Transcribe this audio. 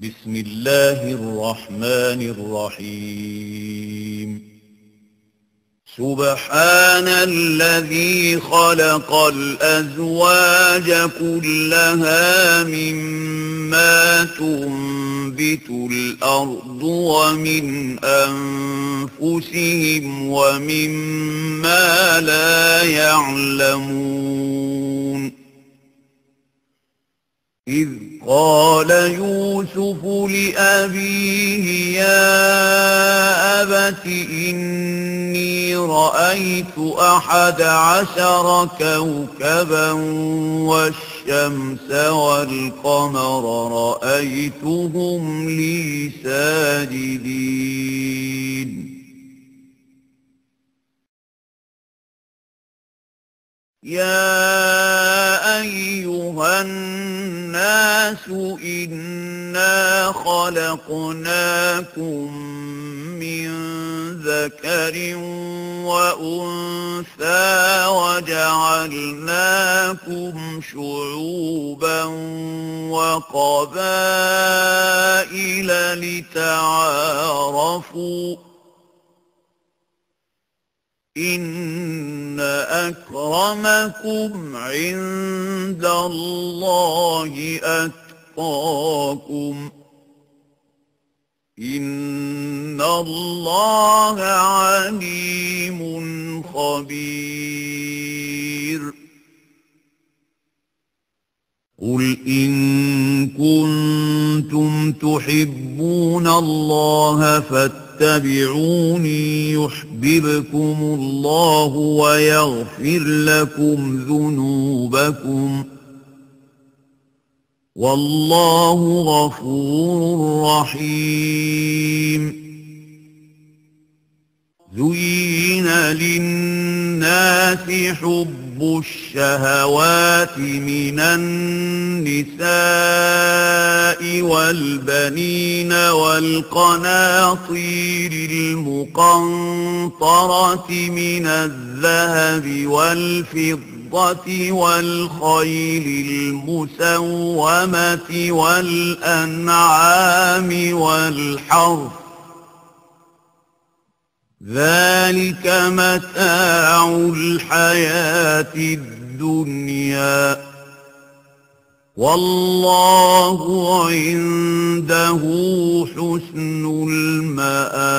بسم الله الرحمن الرحيم. سبحان الذي خلق الأزواج كلها مما تنبت الأرض ومن أنفسهم ومما لا يعلمون. إذ قال يوسف لأبيه يا أبت إني رأيت أحد عشر كوكبا والشمس والقمر رأيتهم لي ساجدين. يا أيها الناس إنا خلقناكم من ذكر وأنثى وجعلناكم شعوبا وقبائل لتعارفوا إن أكرمكم عند الله أتقاكم إن الله عليم خبير قل إن كنتم تحبون الله فاتقوا اتبعوني يحببكم الله ويغفر لكم ذنوبكم. والله غفور رحيم. زين للناس حب الشهوات من النساء. والبنين والقناطير المقنطرة من الذهب والفضة والخيل المسومة والأنعام والحرث. ذلك متاع الحياة الدنيا. والله عنده حسن المآب.